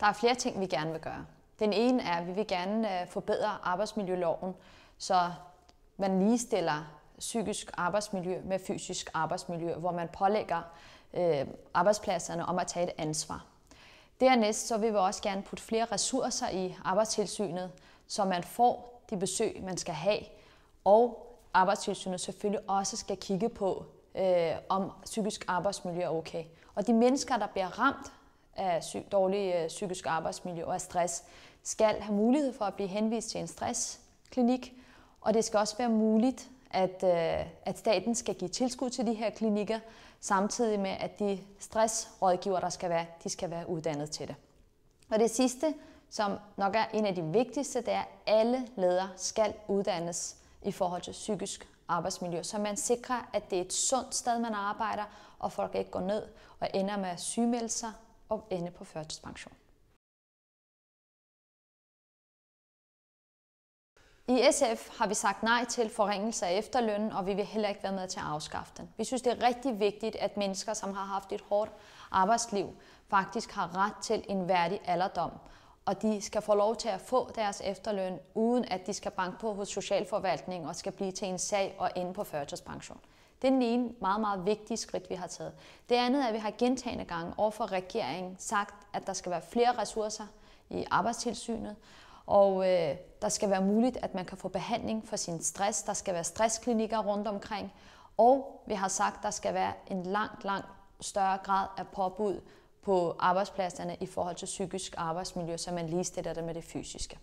Der er flere ting, vi gerne vil gøre. Den ene er, at vi vil gerne øh, forbedre arbejdsmiljøloven, så man ligestiller psykisk arbejdsmiljø med fysisk arbejdsmiljø, hvor man pålægger øh, arbejdspladserne om at tage et ansvar. Dernæst så vil vi også gerne putte flere ressourcer i arbejdstilsynet, så man får de besøg, man skal have, og arbejdstilsynet selvfølgelig også skal kigge på, øh, om psykisk arbejdsmiljø er okay. Og de mennesker, der bliver ramt af syg, dårlig øh, psykisk arbejdsmiljø og af stress, skal have mulighed for at blive henvist til en stressklinik, og det skal også være muligt, at, øh, at staten skal give tilskud til de her klinikker, samtidig med, at de stressrådgiver, der skal være, de skal være uddannet til det. Og det sidste, som nok er en af de vigtigste, det er, at alle ledere skal uddannes i forhold til psykisk arbejdsmiljø, så man sikrer, at det er et sundt sted, man arbejder, og folk ikke går ned og ender med at sygemelde sig og ende på førtidspension. I SF har vi sagt nej til forringelse af efterlønnen, og vi vil heller ikke være med til at afskaffe den. Vi synes, det er rigtig vigtigt, at mennesker, som har haft et hårdt arbejdsliv, faktisk har ret til en værdig alderdom. Og de skal få lov til at få deres efterløn, uden at de skal banke på hos socialforvaltningen og skal blive til en sag og ende på førtidspension. Det er den ene meget, meget vigtige skridt, vi har taget. Det andet er, at vi har gentagende gange overfor regeringen sagt, at der skal være flere ressourcer i arbejdstilsynet, og øh, der skal være muligt, at man kan få behandling for sin stress. Der skal være stressklinikker rundt omkring. Og vi har sagt, at der skal være en langt, langt større grad af påbud på arbejdspladserne i forhold til psykisk arbejdsmiljø, så man ligestiller det med det fysiske.